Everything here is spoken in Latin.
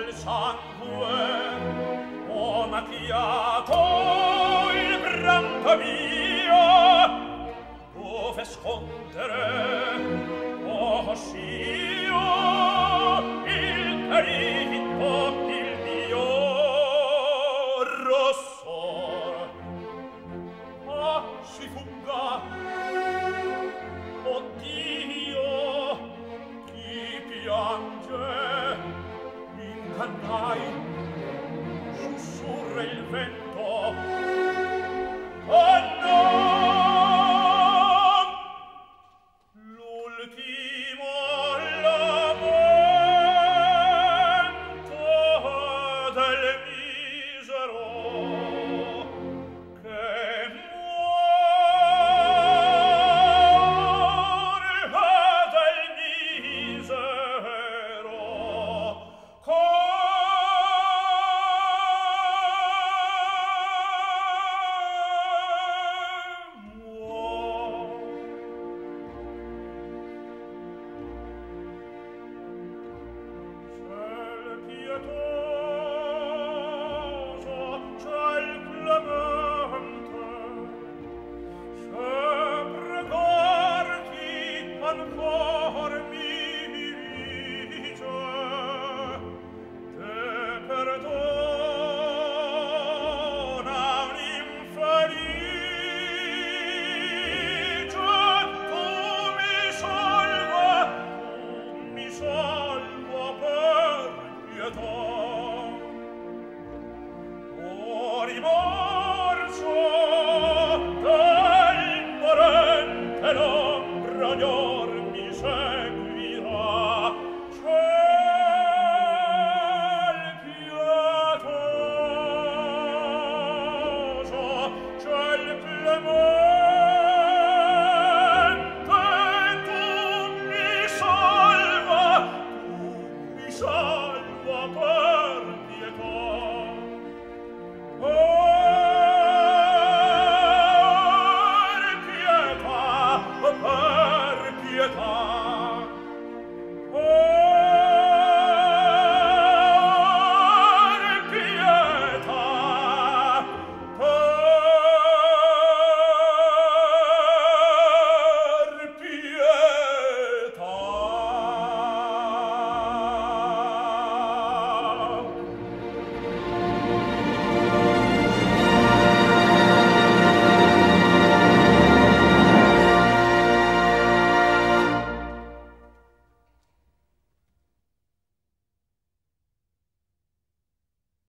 col sangue ho macchiato il branco mio. Dove scondere ho oh, coscio il carito rosso. Ah si fugga oddio chi piange? cantai. Sussurra il vento Oh. Oh.